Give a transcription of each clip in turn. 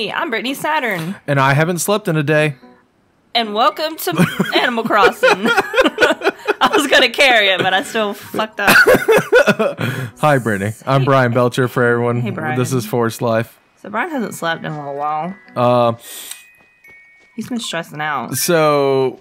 Hey, I'm Brittany Saturn, And I haven't slept in a day. and welcome to Animal Crossing. I was gonna carry it, but I still fucked up. Hi, Brittany. I'm Bryan Belcher for everyone. Hey, Bryan. This is Forest Life. So Bryan hasn't slept in a little while. Uh, He's been stressing out so,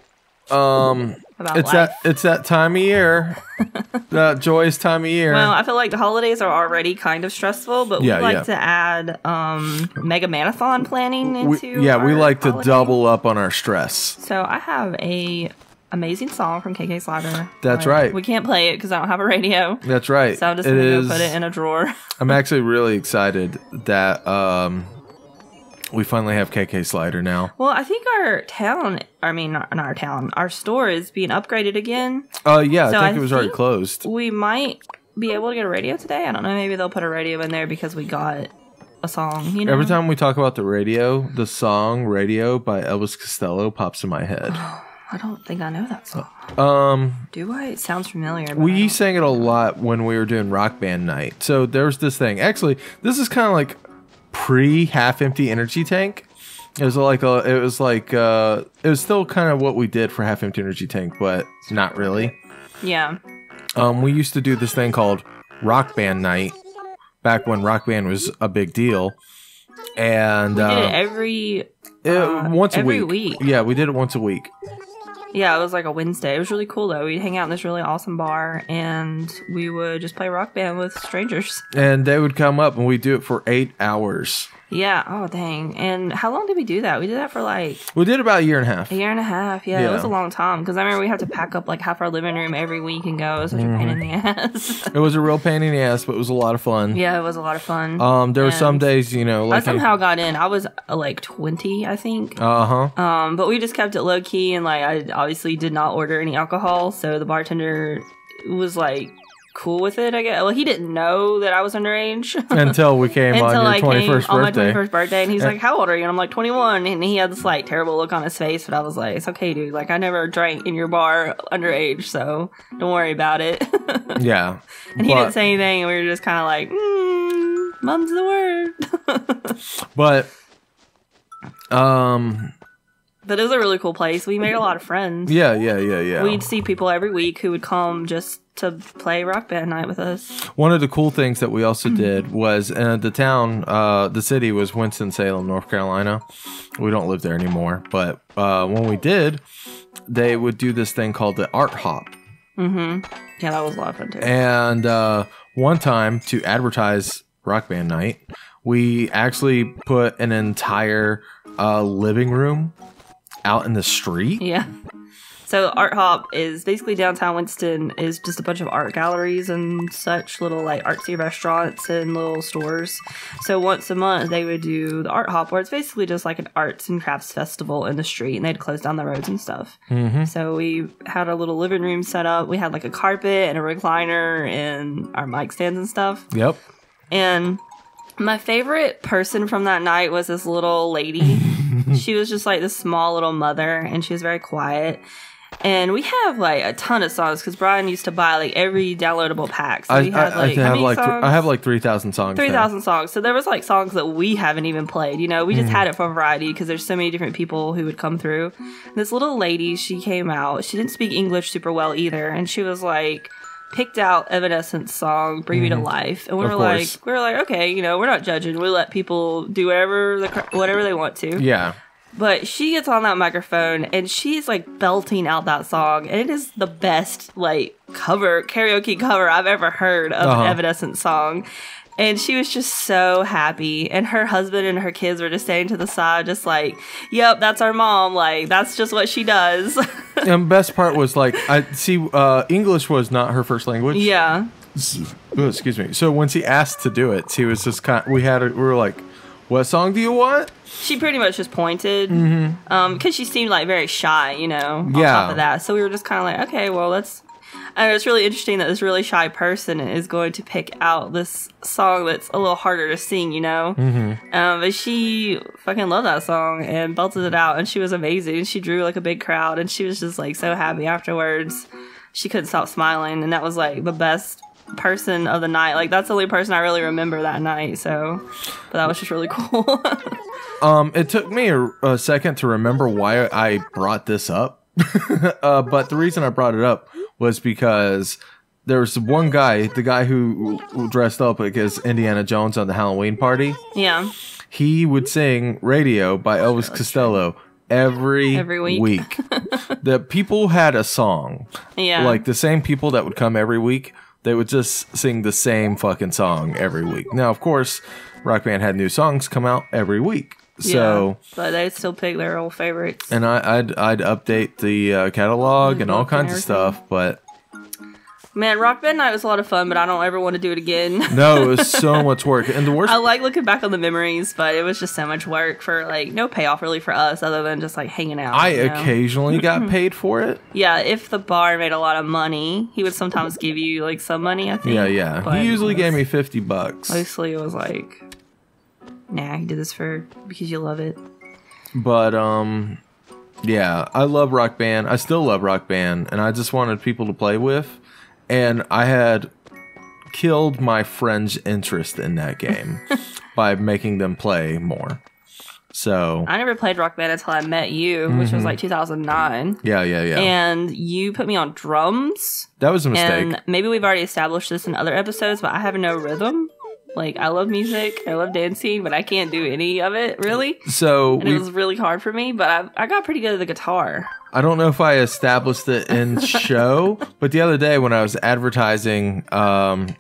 um, about it's life. that it's that time of year, that joyous time of year. well, I feel like the holidays are already kind of stressful, but Yeah, we like yeah. to add um, Mega Manathon planning we, into. yeah, we like to double up on our stress. So I have a amazing song from KK Slider. That's Uh, right. We can't play it because I don't have a radio. That's right. So I'm just It gonna is- go put it in a drawer. I'm actually really excited that um, we finally have KK Slider now. Well, I think our town, I mean, not our town, our store is being upgraded again. Uh, yeah, So I think I it was already closed. We might be able to get a radio today. I don't know. Maybe they'll put a radio in there because we got a song. You know, Every time we talk about the radio, the song "Radio" by Elvis Costello pops in my head. I don't think I know that song. Um, Do I? It sounds familiar. we sang it a lot when we were doing rock band night. So there's this thing. Actually, this is kind of like pre half empty energy tank. It was like a, it was like uh, it was still kind of what we did for half empty energy tank, but not really. yeah. Um, we used to do this thing called rock band night back when rock band was a big deal, and We did uh, it every. it- uh, once a every week. week. Yeah, we did it once a week. Yeah, it was like a Wednesday. It was really cool though. We'd hang out in this really awesome bar and we would just play rock band with strangers. And they would come up and we'd do it for eight hours. Yeah. Oh dang. And how long did we do that? We did that for like We did about a year and a half. a year and a half. Yeah, it was a long time because I remember we had to pack up like half our living room every week and go. It was such a pain in the ass. It was a real pain in the ass, but it was a lot of fun. yeah, it was a lot of fun. Um, there were some days, you know, like I somehow got in. I was uh, like twenty, I think. uh huh. Um, but we just kept it low key and like I obviously did not order any alcohol, so the bartender was like cool with it. I guess. Well, he didn't know that I was underage. Until we came Until on your twenty first on my 21st birthday, and he's Uh, like, "How old are you?" And I'm like, "21." And he had this like terrible look on his face, but I was like, "It's okay, dude. Like, I never drank in your bar underage, so don't worry about it." Yeah, and he but, didn't say anything, and we were just kind of like, mm, "Mum's the word." but um, but it was a really cool place. We made a lot of friends. yeah, yeah, yeah, yeah. We'd see people every week who would come just to play rock band night with us. One of the cool things that we also did was uh, the town, uh, the city was Winston Salem, North Carolina. We don't live there anymore, but uh, when we did, they would do this thing called the art hop. Mm-hmm. Yeah, that was a lot of fun too. And uh, one time to advertise Rock Band Night, we actually put an entire uh, living room out in the street. Yeah. So Art Hop is basically downtown Winston is just a bunch of art galleries and such little like artsy restaurants and little stores. So once a month they would do the Art Hop where it's basically just like an arts and crafts festival in the street and they'd close down the roads and stuff. Mm-hmm. So we had a little living room set up. We had like a carpet and a recliner and our mic stands and stuff. Yep. And my favorite person from that night was this little lady. she was just like this small little mother, and she was very quiet. And we have like a ton of songs because Bryan used to buy like every downloadable pack. So I, we had I, I like, how have like th- I have like three thousand songs. three thousand songs. So there was like songs that we haven't even played. You know, we Mm. just had it for variety because there's so many different people who would come through. This little lady, she came out. She didn't speak English super well either, and she was like picked out Evanescence song "Bring Me to Life," and we Mm-hmm. Were like, we were like, okay, you know, we're not judging. We let people do whatever the whatever they want to. Yeah. But she gets on that microphone and she's like belting out that song, and it is the best like cover karaoke cover I've ever heard of Uh-huh. an Evanescence song. And she was just so happy, and her husband and her kids were just standing to the side, just like, "Yep, that's our mom. Like that's just what she does." and best part was like I see uh, English was not her first language. yeah, Oh, excuse me. So when she asked to do it, she was just kind. we had. A, we were like, "What song do you want?" she pretty much just pointed, um, because she seemed like very shy, you know. On Yeah. top of that, so we were just kind of like, okay, well, let's. And it's really interesting that this really shy person is going to pick out this song that's a little harder to sing, you know. Mm-hmm. Um, but she fucking loved that song and belted it out, and she was amazing. She drew like a big crowd, and she was just like so happy afterwards. She couldn't stop smiling, and that was like the best person of the night. Like that's the only person I really remember that night. So, but that was just really cool. Um, it took me a, a second to remember why I brought this up, uh, but the reason I brought it up was because there was one guy, the guy who, who dressed up like as Indiana Jones on the Halloween party. yeah. He would sing "Radio" by Elvis Costello every Every week. week. the people had a song, Yeah. like the same people that would come every week. They would just sing the same fucking song every week. Now, of course, Rock Band had new songs come out every week. So, yeah. but they still pick their old favorites. and I, I'd I'd update the uh, catalog and all and kinds of stuff, but Man, Rock Band Night was a lot of fun, but I don't ever want to do it again. no, it was so much work. And the worst, I like looking back on the memories, but it was just so much work for like no payoff really for us other than just like hanging out. I you know? occasionally got paid for it. Yeah, if the bar made a lot of money, he would sometimes give you like some money, I think. Yeah, yeah. But He usually gave me fifty bucks, Mostly it was like, nah, you did this for because you love it. but um, yeah, I love Rock Band. I still love Rock Band, and I just wanted people to play with, and I had killed my friend's interest in that game by making them play more. So I never played Rock Band until I met you, which Mm-hmm. was like 2009. yeah, yeah, yeah. And you put me on drums. that was a mistake. And maybe we've already established this in other episodes, but I have no rhythm. Like I love music, I love dancing, but I can't do any of it really. so And we it was really hard for me, but I, I got pretty good at the guitar. I don't know if I established it in show, but the other day when I was advertising um,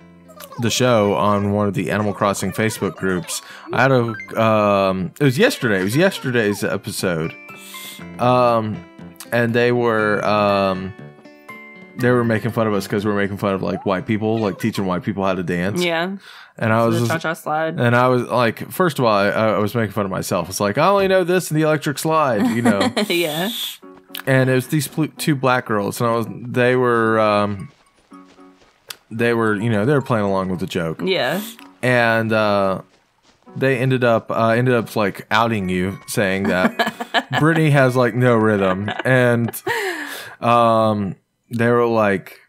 the show on one of the Animal Crossing Facebook groups, I had a. Um, it was yesterday. It was yesterday's episode, um, and they were. Um, they were making fun of us because we are making fun of like white people, like teaching white people how to dance. Yeah, and I was just- cha cha slide. and I was like, first of all, I, I was making fun of myself. It's like I only know this and the electric slide, you know. yeah, and it was these pl- two black girls, and I was they were um, they were you know they were playing along with the joke, yeah. and uh, they ended up uh, ended up like outing you, saying that Brittany has like no rhythm, and um, they were like,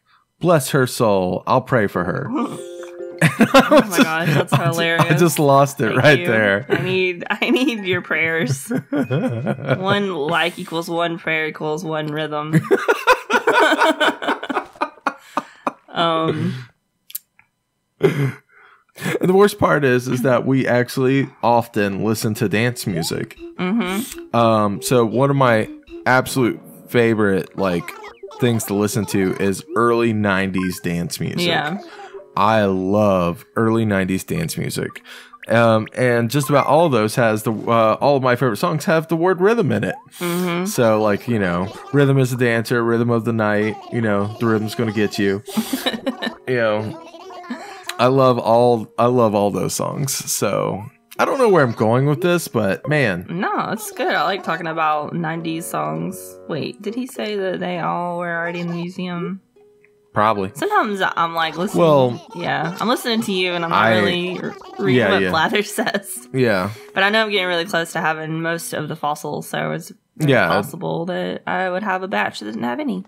"Bless her soul, I'll pray for her." Oh my gosh, that's hilarious. I just lost it Thank right you. there. I need I need your prayers. one like equals one prayer equals one rhythm. um And the worst part is, is that we actually often listen to dance music. mhm. Um, so one of my absolute favorite like things to listen to is early '90s dance music. Yeah. I love early '90s dance music. Um, and just about all of those has the uh, all of my favorite songs have the word rhythm in it. Mhm. So like you know, rhythm is the dancer, rhythm of the night. You know, the rhythm's gonna get you. you know, I love all I love all those songs. So I don't know where I'm going with this, but man, No, it's good. I like talking about 90s songs. Wait, did he say that they all were already in the museum? Probably. Sometimes I'm like listening. Well- yeah, I'm listening to you and I'm not I- really r- reading Yeah, what yeah. Blathers says. Yeah, But I know I'm getting really close to having most of the fossils, so it's Yeah. possible that I would have a batch that didn't have any.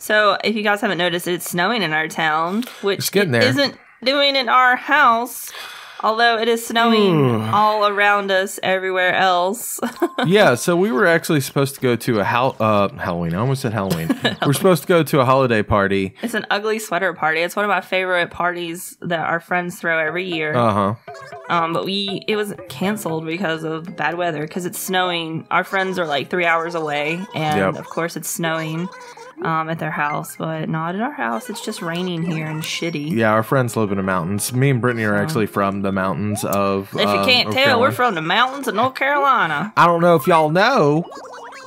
So, if you guys haven't noticed, it's snowing in our town, which it there. isn't doing in our house. Although it is snowing Hmm. all around us everywhere else. yeah. So we were actually supposed to go to a hal- uh, Halloween. I almost said Halloween. we're supposed to go to a holiday party. it's an ugly sweater party. It's one of my favorite parties that our friends throw every year. Uh huh. Um, but we it was canceled because of bad weather because it's snowing. Our friends are like three hours away, and Yep. of course it's snowing um, at their house, but not at our house. It's just raining here and shitty. Yeah, our friends live in the mountains. Me and Brittany are actually from the mountains of. If you uh, can't tell, we're from the mountains of North Carolina. I don't know if y'all know,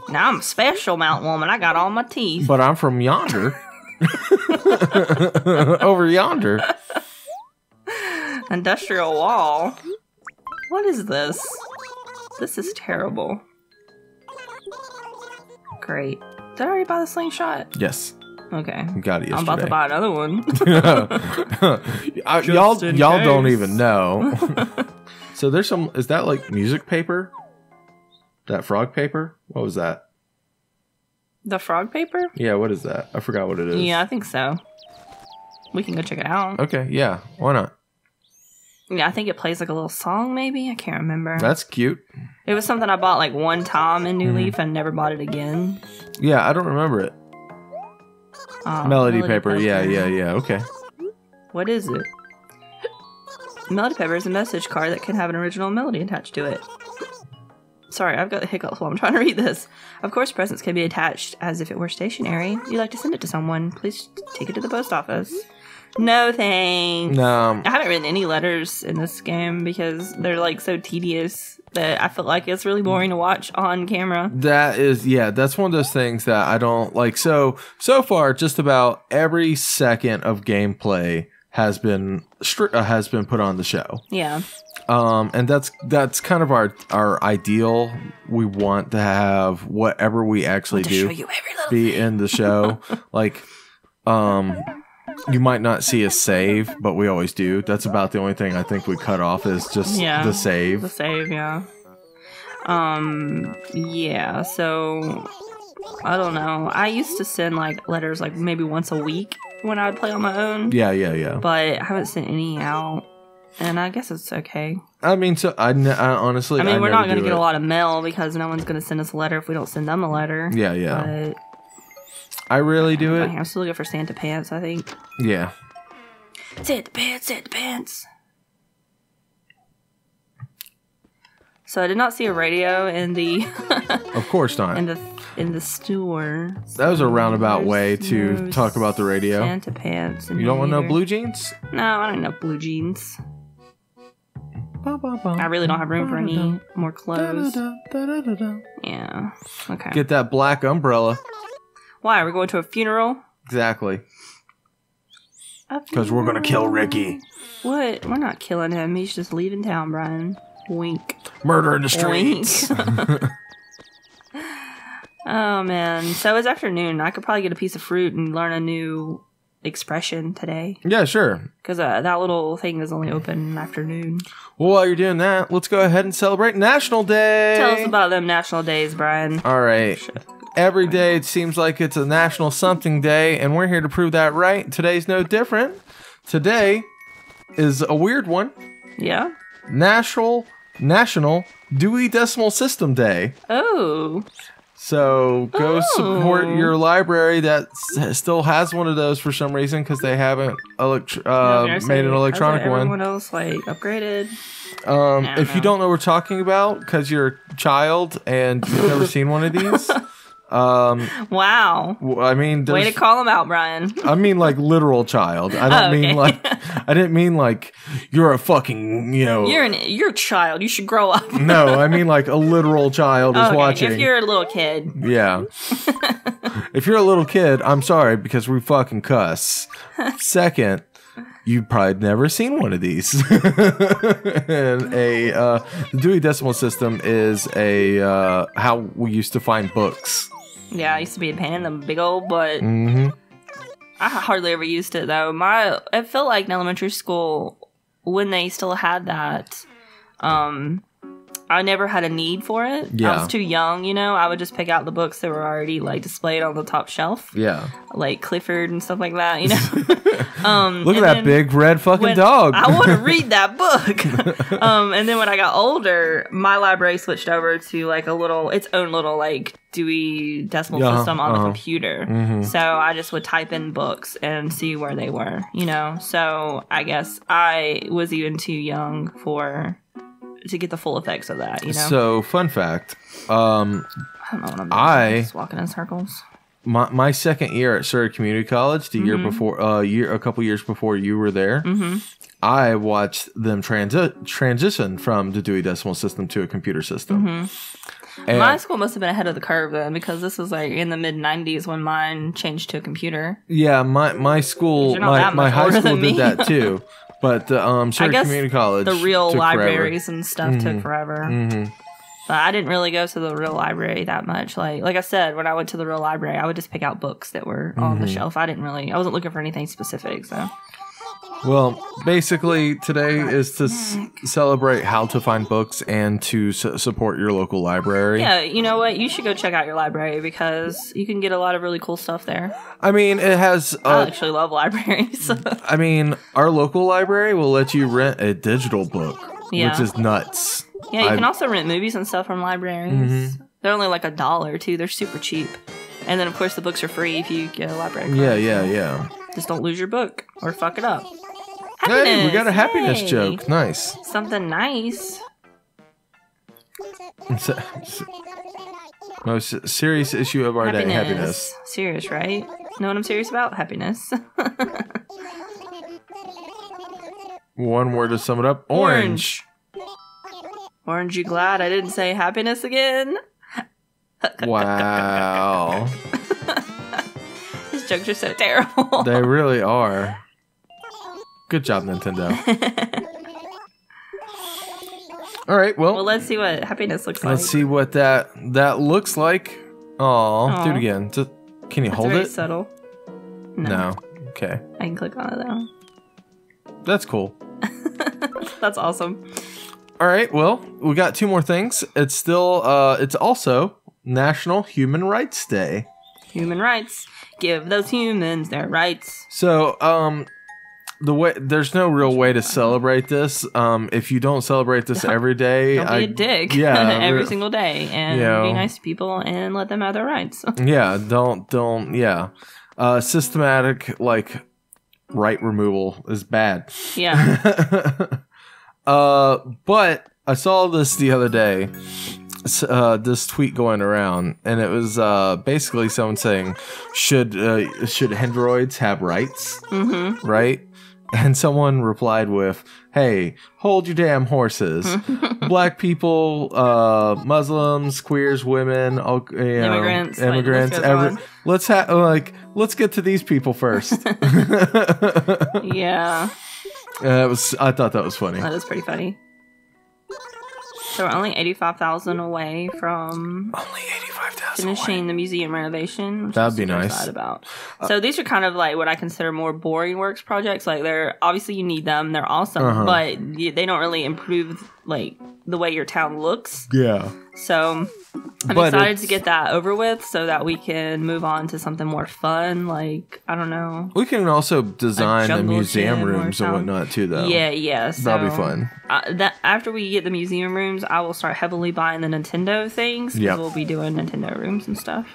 Now I'm a special mountain woman. I got all my teeth. but I'm from yonder. Over yonder. Industrial wall. What is this? This is terrible. Great. Did I already buy the slingshot? Yes, Okay. got it yesterday. I'm about to buy another one. I- y'all, y'all don't even know. so there's some. Is that like music paper? That frog paper? What was that? the frog paper? Yeah, what is that? I forgot what it is. Yeah, I think so. We can go check it out. Okay, yeah, why not? Yeah, I think it plays like a little song, maybe. I can't remember. That's cute. it was something I bought like one time in New Mm-hmm. Leaf and never bought it again. Yeah, I don't remember it. Uh, Melody, paper. Yeah, yeah, yeah. Okay. What is it? Melody paper is a message card that can have an original melody attached to it. Sorry, I've got the hiccups while I'm trying to read this. Of course, presents can be attached as if it were stationary. You like to send it to someone? Please take it to the post office. No thanks. No, I haven't written any letters in this game because they're like so tedious that I feel like it's really boring to watch on camera. That is, yeah, that's one of those things that I don't like. So, so far, just about every second of gameplay has been uh, has been put on the show. Yeah. Um, and that's that's kind of our our ideal. We want to have whatever we actually do show you every little be in the show. like, um, you might not see a save, but we always do. That's about the only thing I think we cut off is just Yeah. the save. The save. yeah. Um, yeah, so I don't know. I used to send like letters like maybe once a week when I would play on my own, Yeah, yeah, yeah. but I haven't sent any out. And I guess it's okay. I mean, so I, ne- I honestly, I mean, we're never not going to get it. a lot of mail because no one's going to send us a letter if we don't send them a letter. Yeah, yeah. But I really do it. I'm still looking for Santa pants, I think. Yeah. Santa pants, Santa pants. So I did not see a radio in the Of course not. in the in the store. that was a roundabout way to no talk about the radio. Santa pants. You don't want know blue jeans? No, I don't know blue jeans. I really don't have room for any more clothes. Yeah. Okay. Get that black umbrella. Why are we going to a funeral? Exactly. Because we're going to kill Ricky. What? We're not killing him. He's just leaving town, Bryan. Wink. Murder in the streets. Wink. oh man. So it's afternoon. I could probably get a piece of fruit and learn a new expression today yeah, sure. because uh, that little thing is only open in the afternoon. Well, while you're doing that, let's go ahead and celebrate National Day. Tell us about them national days, Bryan. All right. Every day it seems like it's a national something day, and we're here to prove that right. Today's no different. Today is a weird one. Yeah. National National Dewey Decimal System Day. Oh. So go support Oh. your library that still has one of those for some reason because they haven't elect- uh, gonna made an electronic one. Everyone else like upgraded. Um, if you don't know what we're talking about because you're a child and you've never seen one of these, um, Wow. I mean, Way to call him out, Bryan. I mean like literal child. I don't Oh, okay. mean like I didn't mean like you're a fucking you know. You're an you're a child. You should grow up. no, I mean like a literal child is Okay, watching. If you're a little kid, Yeah. if you're a little kid, I'm sorry because we fucking cuss. Second, you've probably never seen one of these. and a uh, the Dewey Decimal System is a uh, how we used to find books. Yeah, I used to be a pain in the big old butt. hmm I hardly ever used it though. My it felt like in elementary school when they still had that. Um, I never had a need for it. I was too young, you know. I would just pick out the books that were already like displayed on the top shelf, Yeah. like Clifford and stuff like that. You know. um, Look at that big red fucking dog. I want to read that book. um, and then when I got older, my library switched over to like a little, its own little like Dewey Decimal Yeah, System on uh-huh. the computer. Mhm. So I just would type in books and see where they were, you know. So I guess I was even too young for to get the full effects of that, you know. So, fun fact. Um, I don't know what I'm doing. I- I'm just walking in circles. my, my second year at Surry Community College, the year Mm-hmm. before, uh, year a couple years before you were there, hmm I watched them transi- transition from the Dewey Decimal System to a computer system. And Mm-hmm. My school must have been ahead of the curve then, because this was like in the mid '90s when mine changed to a computer. yeah, my my school, my, my high school did that too. But the um, guess Community College, the real libraries and stuff took forever. hmm But I didn't really go to the real library that much. Like like I said, when I went to the real library, I would just pick out books that were on Mm-hmm. the shelf. I didn't really I wasn't looking for anything specific, so Well, basically, today is to s- celebrate how to find books and to s- support your local library. Yeah, you know what? You should go check out your library because you can get a lot of really cool stuff there. I mean, it has. I Uh, actually love libraries. I mean, our local library will let you rent a digital book, Yeah. which is nuts. yeah, you I- can also rent movies and stuff from libraries. Mm-hmm. They're only like a dollar too. They're super cheap. And then of course the books are free if you get a library card. Yeah, yeah, yeah. Just don't lose your book or fuck it up. Hey, we got a happiness Yay. joke. Nice. Something nice. Most serious issue of our day, happiness. Serious, right? Know what I'm serious about? Happiness. One word to sum it up: orange. Orange, you glad I didn't say happiness again? Wow, jokes are so terrible. they really are. Good job, Nintendo. All right, well, well, let's see what happiness looks like. let's see what that that looks like. Aw, do it again. Just, can you It's hold very it? subtle. No. Okay, I can click on it though. that's cool. That's awesome. All right, well, we got two more things. It's still, uh, it's also National Human Rights Day. Human rights. Give those humans their rights. So, um, the way there's no real way to celebrate this. Um, if you don't celebrate this every day, Don't be I, a dick yeah, every single day and Yeah. be nice to people and let them have their rights. yeah, don't, don't, yeah. Uh, systematic like right removal is bad. yeah. uh, but I saw this the other day. Uh, this tweet going around, and it was uh, basically someone saying, "Should uh, should androids have rights?" Mm-hmm. Right? And someone replied with, "Hey, hold your damn horses! Black people, uh, Muslims, queers, women, all, you know, Immigrants, like, immigrants. goes every, let's have like let's get to these people first. Yeah. Uh, it was. I thought that was funny. That is pretty funny. So we're only 85,000 away from Only eighty-five thousand. finishing the museum renovation. Which That'd I'm be nice. excited About. So these are kind of like what I consider more boring works projects. Like they're obviously you need them, they're awesome, Uh-huh. but they don't really improve like the way your town looks. Yeah. So I'm But excited to get that over with so that we can move on to something more fun. Like I don't know. We can also design the museum rooms and whatnot too, though. Yeah, yeah. So, That'll be fun. Uh, that after we get the museum rooms, I will start heavily buying the Nintendo things. Yep. we'll be doing Nintendo rooms and stuff.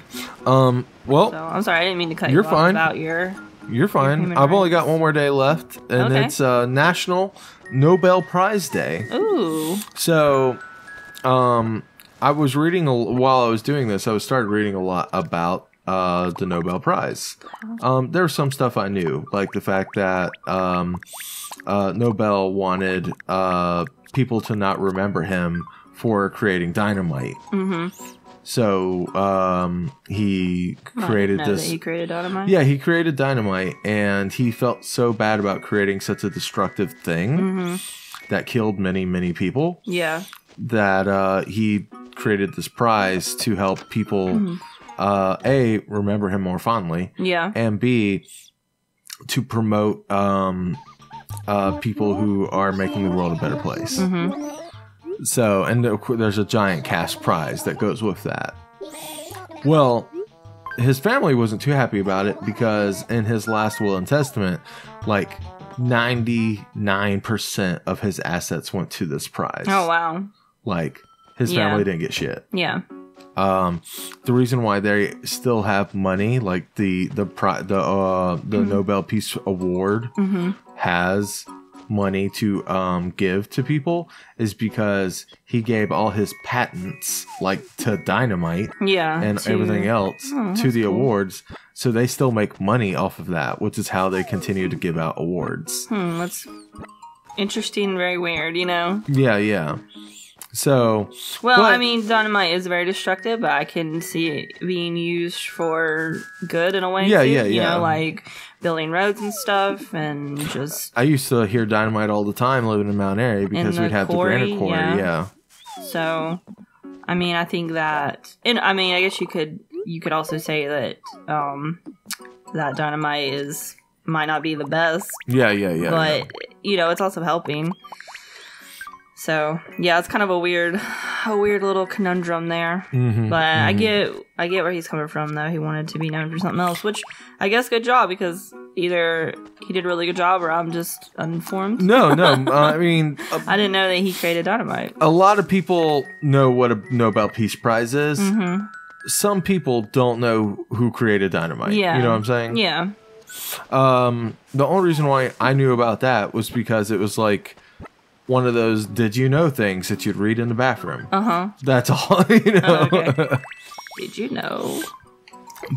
Um. Well, So I'm sorry, I didn't mean to cut You're you fine. about your. You're fine. I've only got one more day left, and Okay. it's uh, National Nobel Prize Day. Ooh, So, um, I was reading a, while I was doing this. I was started reading a lot about uh, the Nobel Prize. Um, there was some stuff I knew, like the fact that um, uh, Nobel wanted uh, people to not remember him for creating dynamite. mm-hmm. So um, he created this. He created dynamite. Yeah, he created dynamite, and he felt so bad about creating such a destructive thing Mm-hmm. that killed many, many people Yeah. that uh, he created this prize to help people Mm-hmm. uh, a remember him more fondly, Yeah. and b to promote um, uh, people who are making the world a better place. Mm-hmm. So, and there's a giant cash prize that goes with that. Well, his family wasn't too happy about it because in his last will and testament, like 99% of his assets went to this prize. Oh wow. Like, his Yeah. family didn't get shit. Yeah. Um, the reason why they still have money, like the the pri- the uh, the Nobel Peace Award Mm-hmm. has money to um, give to people, is because he gave all his patents, like to dynamite Yeah. and to- everything else, Oh, to the cool. awards. So they still make money off of that, which is how they continue to give out awards. Hmm. That's interesting. Very weird. You know. Yeah, yeah. So Well, But- I mean, dynamite is very destructive, but I can see it being used for good in a way. Yeah, too, yeah, You yeah. know, like building roads and stuff, and just I used to hear dynamite all the time living in Mount Airy because we'd have quarry, the granite quarry. yeah. yeah. so. I mean, I think that, and I mean, I guess you could you could also say that um that dynamite is might not be the best, Yeah, yeah, yeah. but yeah. you know, it's also helping. So yeah, it's kind of a weird, a weird little conundrum there. Mhm, But I mhm. get, I get where he's coming from. Though he wanted to be known for something else, which I guess good job because either he did a really good job or I'm just uninformed. No, no. uh, I mean, I didn't know that he created dynamite. a lot of people know what a Nobel Peace Prize is. hmm Some people don't know who created dynamite. Yeah. You know what I'm saying? Yeah. Um, the only reason why I knew about that was because it was like one of those "Did you know?" things that you'd read in the bathroom. Uh huh. That's all, you know. okay. Did you know?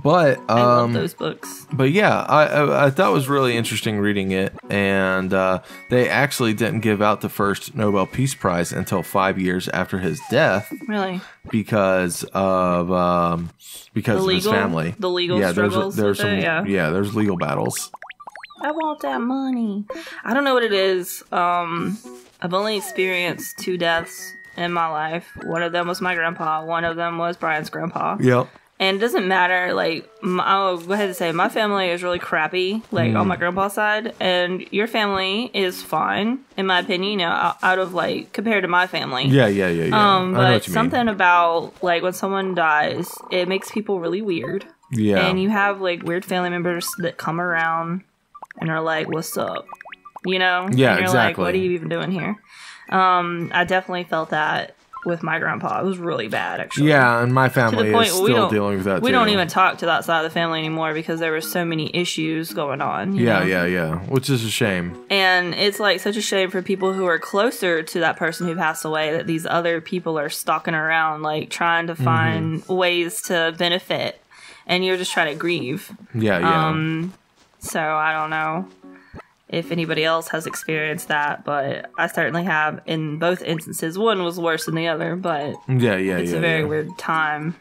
but I love um, those books. but yeah, I, I I thought it was really interesting reading it, and uh, they actually didn't give out the first Nobel Peace Prize until five years after his death Really. because of um, because The of his family. the legal yeah, struggles There's, there's some it, yeah. yeah. there's legal battles. I want that money. I don't know what it is. Um, I've only experienced two deaths in my life. One of them was my grandpa. One of them was Bryan's grandpa. Yep. And it doesn't matter. Like, I'll go ahead and say my family is really crappy. Like on my grandpa's side, and your family is fine, in my opinion. You know, out- of like compared to my family. Yeah, yeah, yeah, yeah. Um, but something mean. about like when someone dies, it makes people really weird. Yeah. And you have like weird family members that come around and are like, "What's up?" You know? Yeah, and you're exactly. Like, what are you even doing here? Um, I definitely felt that with my grandpa. It was really bad, actually. yeah, and my family To the point is we still don't dealing with that. we too. don't even talk to that side of the family anymore because there were so many issues going on. Yeah, know? yeah, yeah. Which is a shame. And it's like such a shame for people who are closer to that person who passed away that these other people are stalking around, like trying to find ways to benefit, and you're just trying to grieve. Yeah, yeah. Um, so I don't know if anybody else has experienced that, but I certainly have in both instances. One was worse than the other, but yeah, yeah, it's yeah. a very yeah. weird time.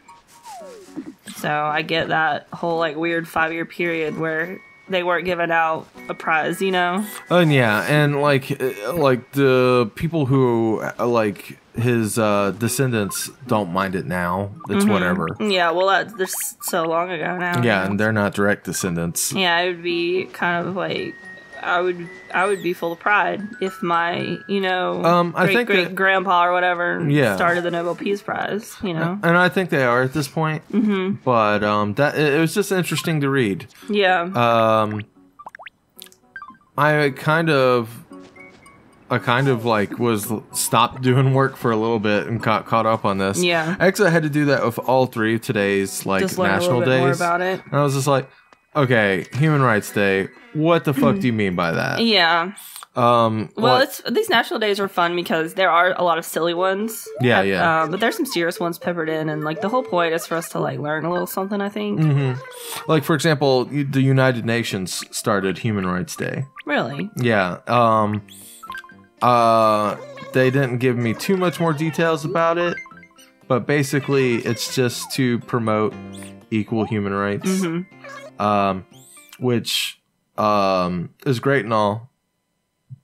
So I get that whole like weird five year period where they weren't giving out a prize, you know? And yeah, and like uh, like the people who uh, like his uh descendants don't mind it now. It's Mm-hmm. whatever. Yeah, well, that's so long ago now. Yeah, and they're not direct descendants. yeah, it would be kind of like I would I would be full of pride if my you know Um, I great think great that- grandpa or whatever Yeah. started the Nobel Peace Prize. You know, And I think they are at this point. Mm-hmm. But um, that it was just interesting to read. yeah, Um, I kind of, I kind of like was stopped doing work for a little bit and caught caught up on this. Yeah. actually, I had to do that with all three of today's like just learn a national little bit more days. about it. And I was just like, okay, Human Rights Day. What the fuck do you mean by that? Yeah, Um, well, what- it's these national days are fun because there are a lot of silly ones. Yeah, Uh, yeah. Um, but there's some serious ones peppered in, and like the whole point is for us to like learn a little something. I think. Mm-hmm. like for example, you- the United Nations started Human Rights Day. Really. Yeah. Um uh they didn't give me too much more details about it, but basically it's just to promote equal human rights. Mm-hmm. Um which um is great and all.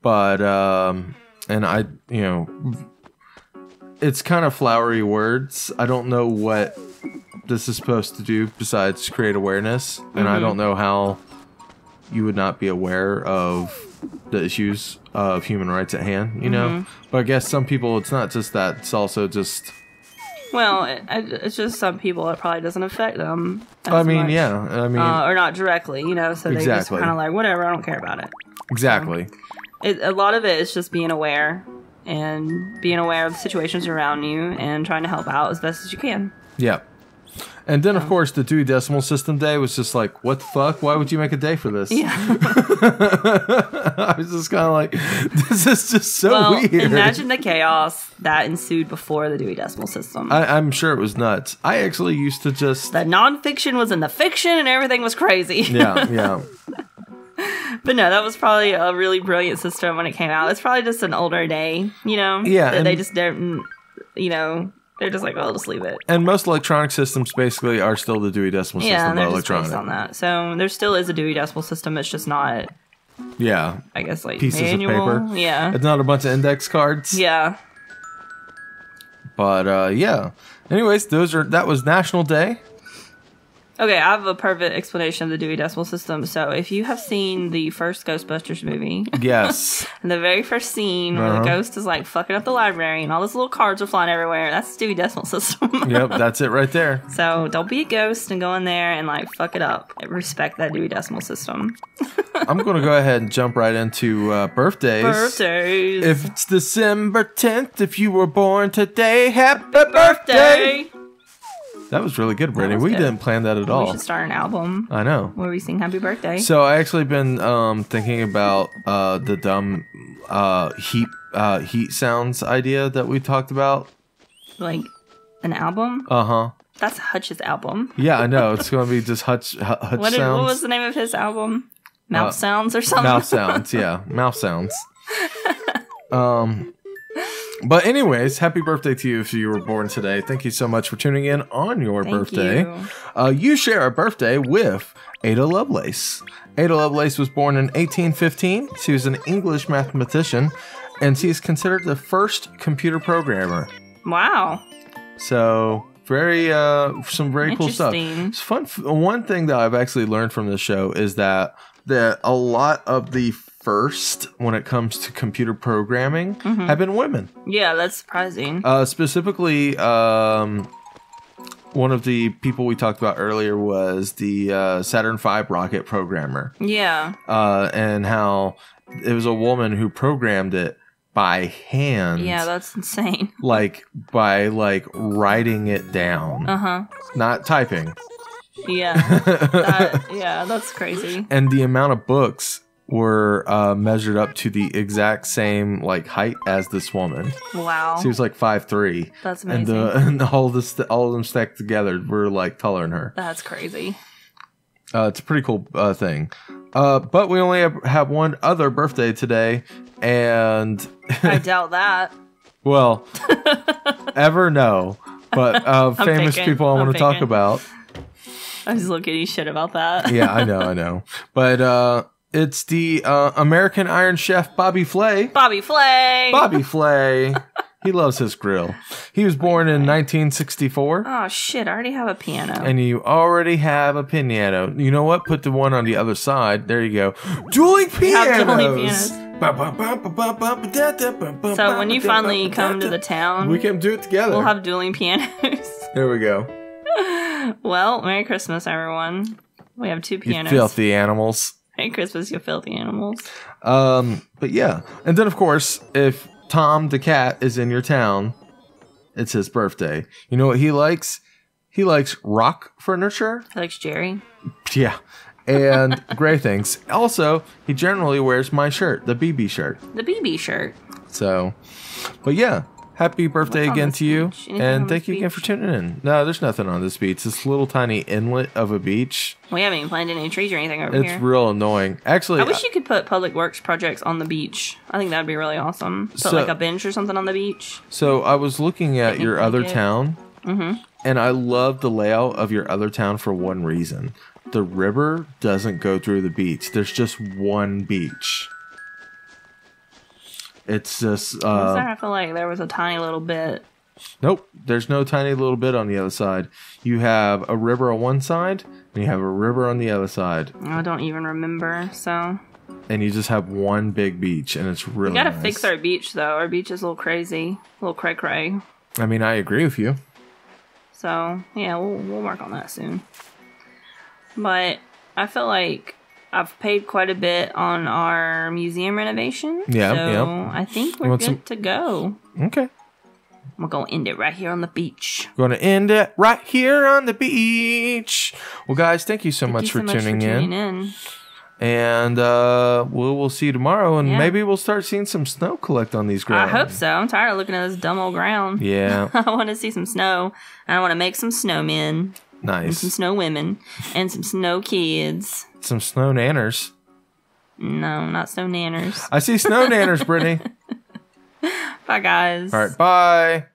But um and I, you know, it's kind of flowery words. I don't know what this is supposed to do besides create awareness, and I Mhm. don't know how you would not be aware of the issues of human rights at hand, you know? Mhm. But I guess some people, it's not just that, it's also just, Well, it, it's just some people it probably doesn't affect them. I mean, much. yeah, I mean, uh, or not directly, you know. So they just kind of like whatever. I don't care about it. exactly. it. A lot of it is just being aware and being aware of the situations around you and trying to help out as best as you can. Yeah. And then, of course, the Dewey Decimal System Day was just like, what the fuck? Why would you make a day for this? Yeah. I was just kind of like, this is just so well, weird. imagine the chaos that ensued before the Dewey Decimal System. I, I'm sure it was nuts. I actually used to just, the nonfiction was in the fiction and everything was crazy. yeah, yeah. but no, that was probably a really brilliant system when it came out. It's probably just an older day, you know? Yeah, they just don't, you know, they're just like, oh, I'll just leave it. And most electronic systems basically are still the Dewey Decimal Yeah, System, and but they're electronic. based on that. So there still is a Dewey Decimal System. It's just not, Yeah. I guess, like Pieces of paper. Yeah. It's not a bunch of index cards. Yeah. But uh, yeah. Anyways, those are that was National Day. Okay, I have a perfect explanation of the Dewey Decimal System. So, if you have seen the first Ghostbusters movie, Yes. and the very first scene where Uh-huh. the ghost is like fucking up the library and all those little cards are flying everywhere, that's the Dewey Decimal System. yep, that's it right there. so, don't be a ghost and go in there and like fuck it up. Respect that Dewey Decimal System. I'm going to go ahead and jump right into uh, birthdays. Birthdays. If it's December 10th, if you were born today, happy birthday. birthday. That was really good, Brittany. We good. didn't plan that at all. We should start an album I know. where we sing happy birthday. So I actually been um, thinking about uh, the dumb uh, HEET uh, HEET sounds idea that we talked about. like an album? Uh huh. That's Hutch's album. Yeah, I know. It's going to be just Hutch, Hutch What, is, sounds. what was the name of his album? Mouth Uh, sounds or something? mouth sounds yeah mouth sounds um but anyways happy birthday to you if you were born today thank you so much for tuning in on your Thank birthday you. Uh, you share a birthday with ada lovelace ada lovelace was born in 1815 she was an english mathematician and she is considered the first computer programmer Wow. so very uh some very cool stuff. It's fun. One thing that I've actually learned from this show is that that a lot of the first when it comes to computer programming Mm-hmm. have been women. Yeah, that's surprising. Uh, specifically, um, one of the people we talked about earlier was the uh, Saturn V rocket programmer, yeah. uh, and how it was a woman who programmed it by hand. Yeah, that's insane. like by like writing it down, Uh huh. not typing. Yeah. that, yeah, that's crazy. and the amount of books were uh, measured up to the exact same like height as this woman. Wow. She was like five three, That's and amazing. uh, and all this all of them stacked together were like taller than her. that's crazy. Uh, it's a pretty cool uh, thing. Uh, but we only have, have one other birthday today, and I doubt that. well, ever no. But uh, famous thinking, people I want to talk about. I was looking at shit about that. yeah, I know, I know. But uh, it's the uh, American Iron Chef Bobby Flay. Bobby Flay. Bobby Flay. He loves his grill. He was born in 1964, Oh shit! I already have a piano. and you already have a piano. You know what? Put the one on the other side. There you go. Dueling pianos. So when you finally come to the town, we can do it together. we'll have dueling pianos. there we go. well, Merry Christmas, everyone. We have two pianos. You filthy animals. Merry Christmas, you filthy animals. Um, but yeah, and then of course, if Tom the cat is in your town, it's his birthday. You know what he likes? He likes rock furniture. He likes Jerry. Yeah, and gray things. Also, he generally wears my shirt, the BB shirt. The BB shirt. So, but yeah. Happy birthday again to you. And thank you again for tuning in. No, there's nothing on this beach. It's this little tiny inlet of a beach. We haven't even planted any trees or anything over there. It's here. real annoying. Actually, I wish you could put public works projects on the beach. I think that'd be really awesome. Put So- like a bench or something on the beach. So I was looking at your other town, Mm-hmm. and I love the layout of your other town for one reason: the river doesn't go through the beach. There's just one beach. It's just uh, I feel like there was a tiny little bit. nope. There's no tiny little bit on the other side. You have a river on one side, and you have a river on the other side, I don't even remember. So and you just have one big beach, and it's really. we gotta nice. fix our beach though. Our beach is a little crazy, a little cray cray. I mean, I agree with you. So yeah, we'll we'll work on that soon. But I feel like I've paid quite a bit on our museum renovation. Yeah, so yeah. I think we're good some- to go. Okay. We're gonna end it right here on the beach. We're Going to end it right here on the beach. Well, guys, thank you so Thank much you for so much tuning for in. tuning in. And uh, we'll, we'll see you tomorrow. And Yeah. maybe we'll start seeing some snow collect on these grounds. I hope so. I'm tired of looking at this dumb old ground. Yeah, I want to see some snow. I want to make some snowmen, and some snow women, and some snow kids. Some snow nanners. No, not snow nanners. I see snow nanners, Brittany. Bye, guys. All right, bye.